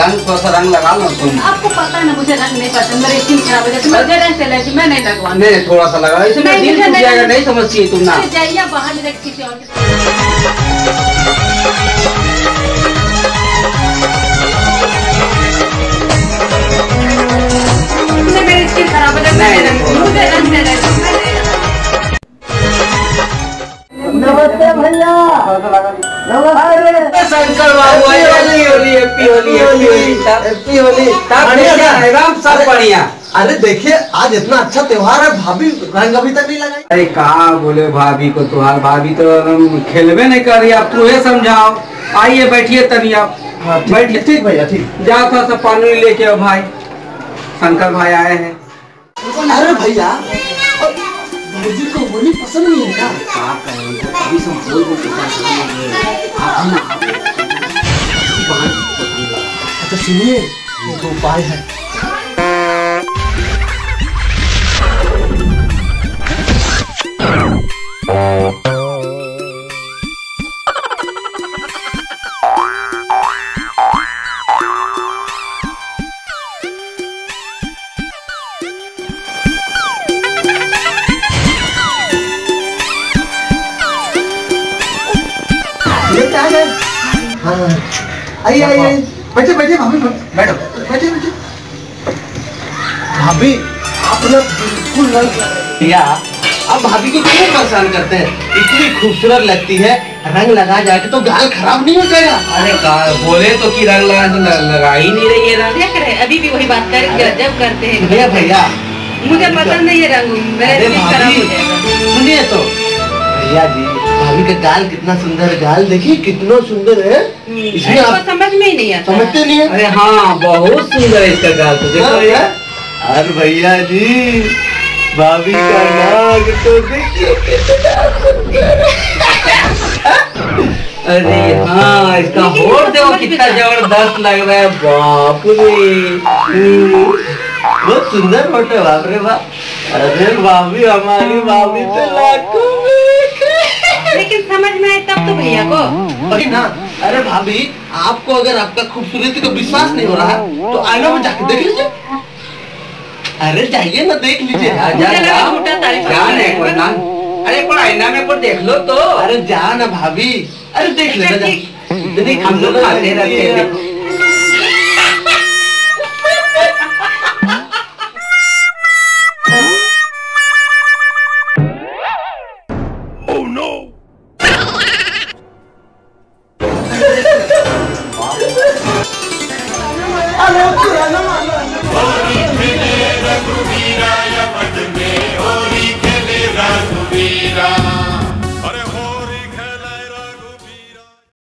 जान थोड़ा सा रंग लगा लो तुम। आपको पता है ना मुझे रंग नहीं पसंद मेरी स्किन खराब हो जाती है। मुझे रंग से एलर्जी मैं नहीं लगवा नहीं थोड़ा सा लगा इसमें नहीं, दिल टूट जाएगा नहीं समझती तुम ना। जाइए बाहर मेरे किसी और के मेरी स्किन खराब हो जाती है नहीं, मुझे रंग नहीं। नमस्ते भैया। नमस्ते। शंकर बाबू होली होली हैप्पी होली हैप्पी होली सब बढ़िया बढ़िया है राम सब बढ़िया। अरे देखिए आज इतना अच्छा त्योहार है भाभी रंग अभी तक नहीं लगाई। अरे कहाँ बोले भाभी को तुहार भाभी तो खेलबे नहीं कर रही आप तुम्हें समझाओ। आइए बैठिए तनी आप हाँ, बैठिए। ठीक भैया ठीक। जाओ थोड़ा सा पानी लेके आओ भाई। शंकर भाई आए हैं। अरे भैया को होली पसंद नहीं है क्या क्या सब बोल बोल सुनिए उपाय है। ये क्या है। हाँ। आइए आइए आइए। बैठे बैठे भाभी बैठो। बैठे बैठे। भाभी आप ना बिल्कुल रंग भैया अब भाभी को क्यों परेशान करते हैं? इतनी खूबसूरत लगती है रंग लगा जाए तो गाल खराब नहीं हो जाएगा? अरे का- बोले तो कि रंग लगा तो लगा ही नहीं रही है रंग। देख रहे अभी भी वही बात कर जब करते हैं। भैया भैया। मुझे पसंद नहीं है रंग मेरा खराब हो जाएगा। सुनिए तो। भैया जी भाभी का गाल कितना सुंदर गाल देखिए कितना सुंदर है। इसमें आप समझ में ही नहीं आता। समझते नहीं है? अरे हाँ बहुत सुंदर है इसका गाल तो देखो हाँ, यार। अरे भैया जी भाभी का नाक तो देखिए अरे हाँ इसका इसको देखो कितना ज़बरदस्त लग रहा है बाप रे। बहुत सुंदर फ़ोटो है, बाप रे बाप। अरे भाभी हमारी भाभी तो लाखों वही ना। अरे भाभी आपको अगर आपका खूबसूरती का विश्वास नहीं हो रहा है तो आईना में जाके देख लीजिए। अरे जाइए ना देख लीजिए। अरे बार आईना में देख लो तो। अरे जा ना भाभी। अरे देख लेना जा। हम लोग खूबसूरत खाते रहते हैं। लगती है। Alô, Tirana, mano. Todo menino é pro Miranha.